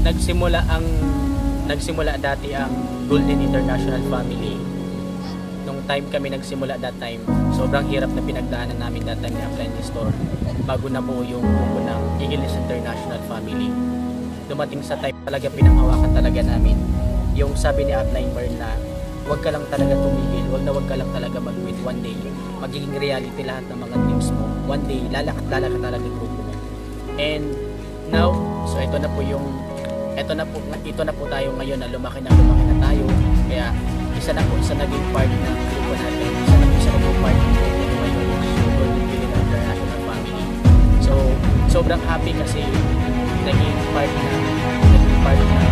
nagsimula ang nagsimula dati ang Golden International Family. Nung time kami nagsimula that time, sobrang hirap na pinagdaanan namin that time ni Upline Store bago na po yung buko ng Eagles International Family. Dumating sa time talaga pinanghawakan talaga namin yung sabi ni Upline Bar na huwag ka lang talaga tumigil, huwag na huwag ka lang talaga mag-wait one day. Magiging reality lahat ng mga dreams mo. One day, lalakat lalakat talaga yung grupo mo. And now, so ito na po yung ito na po ito na po tayo ngayon na lumaki na lumaki na tayo. Kaya isa na po isa naging part ng grupo natin. Isa na po isa naging part ng grupo ngayon yung Golden Billion Family. So, sobrang happy kasi naging part na naging part na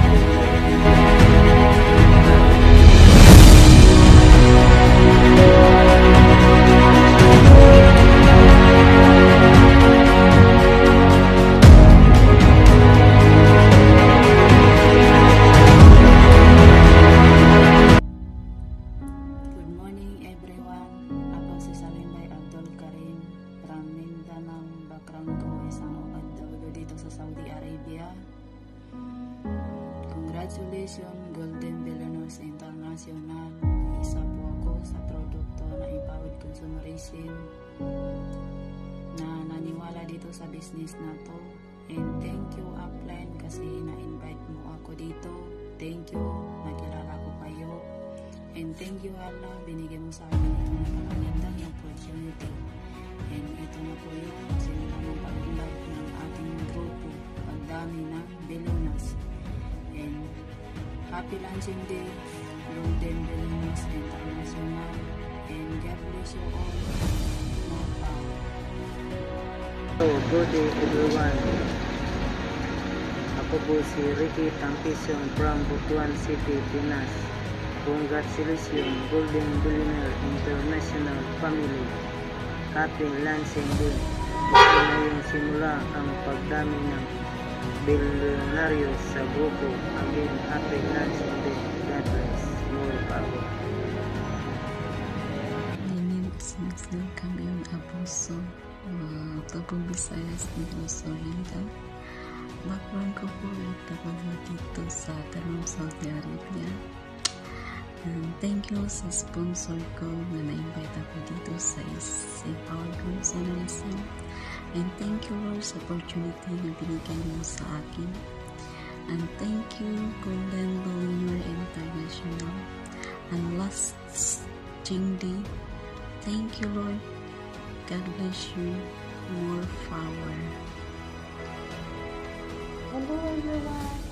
Congratulations Golden Billionaires International. Isa po ako sa produkto na Empowered Consumerism na naniwala dito sa business na to. And thank you Upline kasi na-invite mo ako dito. Thank you. Nakilala ko kayo. And thank you Allah, binigyan mo sa amin itong napakagandang opportunity. And ito na po yung simula ng pag-unlad ng ating grupo, pagdami ng Belonas. And happy launching day, Golden Belonas International. And God bless you all. More good day everyone. Ako po si Ricky Tampison from Butuan City, Pinas. Congratulations, Golden Billionaire International Family. Happy launching day. Ito na yung simula ang pagdami ng bilyonaryo sa grupo. Again, happy launching day. God bless. More power. Is Maxine Camion Abuso, uh, Tabong Visayas, Negros Oriental. Background ko po ay tabaga dito sa Tarum, Saudi Arabia. And thank you sa sponsor ko na na-invite ako dito sa Safe Power Consumerism. And thank you Lord sa opportunity na binigay mo sa akin. And thank you Golden Billionaire International. And last Day. Thank you, Lord. God bless you. More power. Hello everyone!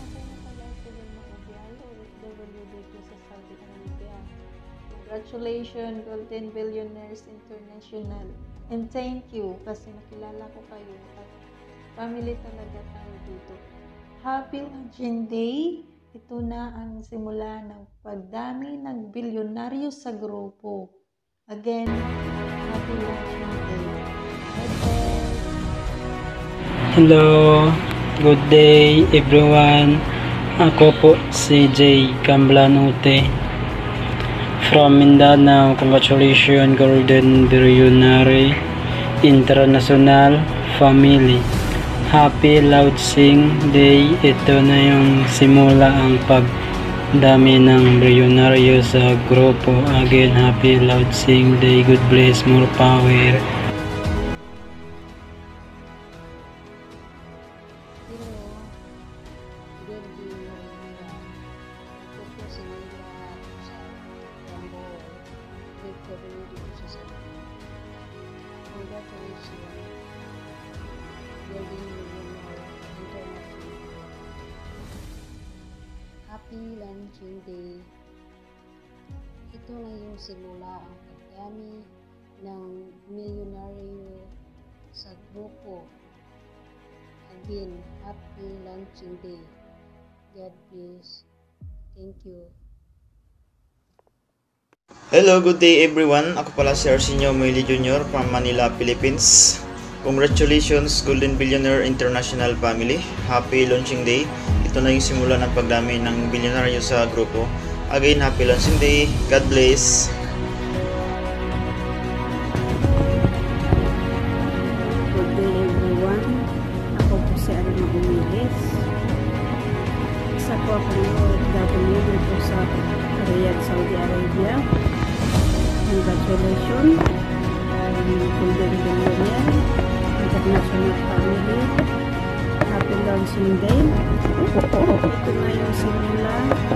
Congratulations, Golden Billionaires International. And thank you kasi nakilala ko kayo at family talaga tayo dito. Happy Launching Day! Ito na ang simula ng pagdami ng bilyonaryo sa grupo. Again, Happy Launching Day! Hello, good day everyone. Ako po si J. Camblanute from Mindanao. Congratulations Golden Billionaire International Family. Happy Loud Sing Day. Ito na yung simula ang pagdami ng billionaryo sa grupo. Again, Happy Loud Sing Day. Good bless, more power. Recovery dito sa Saudi. Congratulations. Golden Millionaire International. Happy Launching Day. Ito na yung simula ang pagdami ng milyonaryo sa grupo Again, happy launching day. God bless. Thank you. Hello, good day everyone. Ako pala si Arsenio Moili Jr. from Manila, Philippines. Congratulations Golden Billionaire International Family. Happy launching day. Ito na yung simula ng pagdami ng bilyonaryo sa grupo. Again, happy launching day. God bless. Good day everyone. Ako po si Alma Umilis. akong OFW dito sa Riyadh, Saudi Arabia. Congratulations. Um, Golden Billionaire, International Family. Happy launching day. Ito na yung simula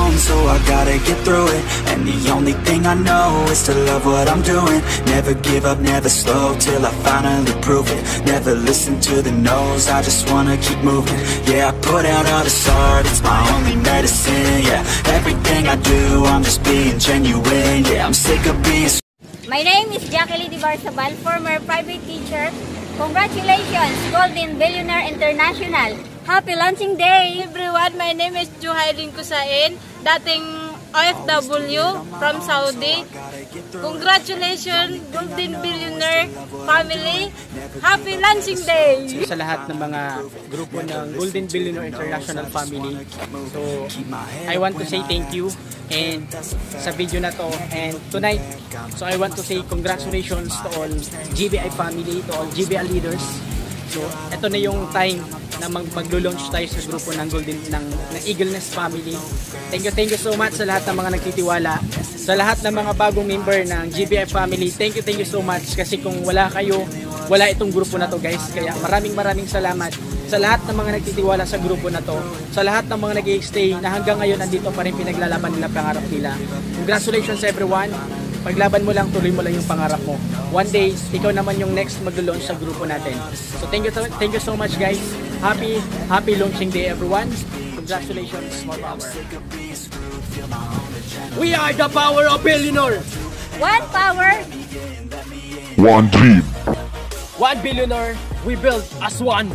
I gotta get through it. And the only thing I know is to love what I'm doing. Never give up, never slow till I finally prove it. Never listen to the no's, I just wanna keep moving. Yeah, I put out all this art, it's my only medicine. Yeah, everything I do, I'm just being genuine. Yeah, I'm sick of being. My name is Jacqueline Di Barsabal, former private teacher. Congratulations, Golden Billionaire International. Happy launching day! everyone, my name is Juhailin Kusain, dating OFW from Saudi. Congratulations, Golden Billionaire family. Happy launching day! sa lahat ng mga grupo ng Golden Billionaire International Family. So, I want to say thank you and sa video na to and tonight so I want to say congratulations to all GBI family, to all GBI leaders. So, ito na yung time na mag maglo-launch tayo sa grupo ng Golden ng, ng Eagle Nest family. Thank you, thank you so much sa lahat ng mga nagtitiwala. Sa lahat ng mga bagong member ng GBI family, thank you, thank you so much kasi kung wala kayo, wala itong grupo na to guys. Kaya maraming maraming salamat sa lahat ng mga nagtitiwala sa grupo na to, sa lahat ng mga nag stay na hanggang ngayon nandito pa rin pinaglalaban nila pangarap nila. Congratulations everyone! Paglaban mo lang, tuloy mo lang yung pangarap mo. One day, ikaw naman yung next mag-launch sa grupo natin. So thank you, thank you so much guys. Happy, happy launching day everyone. Congratulations, more power. We are the power of billionaire. One power. One dream. One billionaire, we build as one.